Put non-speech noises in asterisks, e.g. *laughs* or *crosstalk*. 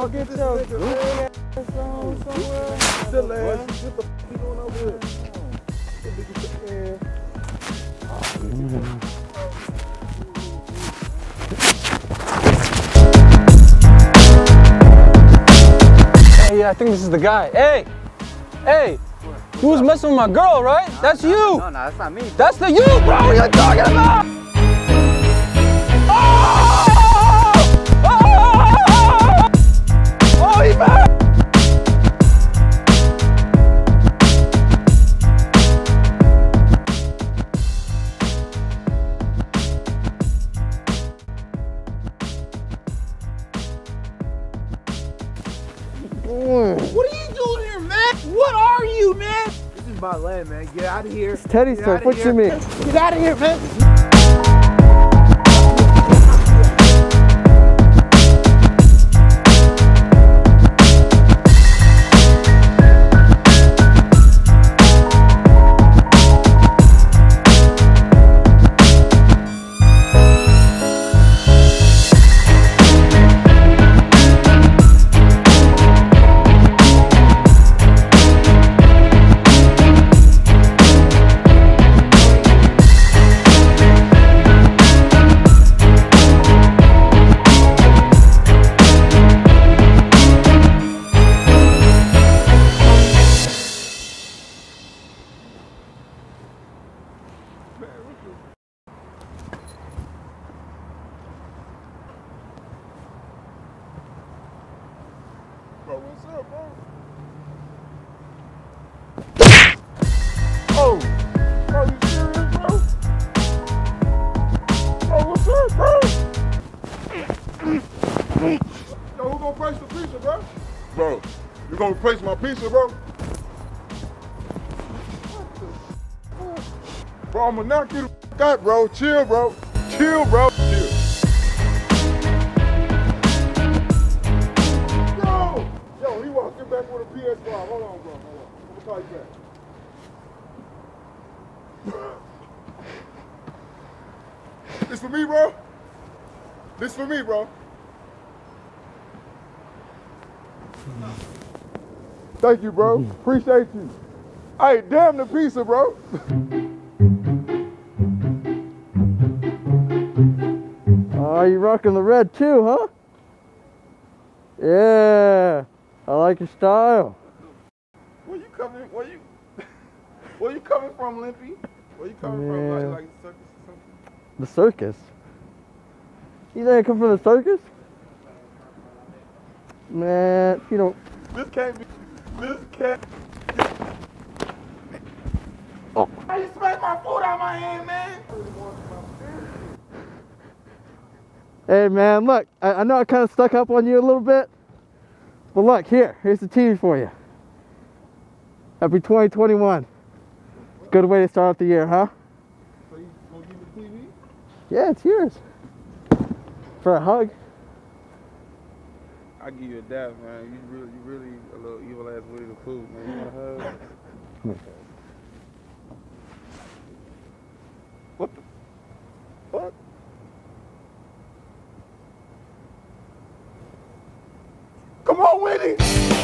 on, get your ass on somewhere. What the f you doing over here? Hey, yeah, I think this is the guy. Hey, hey, you was messing with my girl, right? That's you. No, no, that's not me. That's the you, bro. What are you talking about? Mm. What are you doing here, man? What are you, man? This is my land, man. Get out of here. Teddy, Get sir, outta what you mean? Get out of here, man. Gonna the pizza, bro? Bro, you gonna replace my pizza, bro? Bro, I'ma knock you the out, bro. Chill, bro. Chill, bro. Chill. Yo! Yo, he walking back with a PS5. Hold on, bro. Hold on. I'm gonna call you back. this for me, bro? This for me, bro. Thank you, bro. Mm-hmm. Appreciate you. Hey, damn the pizza, bro. *laughs* Oh, you rocking the red too, huh? Yeah, I like your style. Where you coming? Where you? Where you coming from, Limpy? Where you coming from? Yeah. Like, like circus or something? The circus. You think I come from the circus? Man, you don't. This can't be. This can't. Oh. How you smack my food out my hand, man? Hey man, look, I, I know I kind of stuck up on you a little bit, but look, here, here's the TV for you. Happy 2021. Good way to start off the year, huh? So you gonna give me TV? Yeah, it's yours. For a hug. I give you a dap, man. You really, you really a little evil ass Winnie the Pooh, man. You want a hug? what the fuck? Come on, Winnie!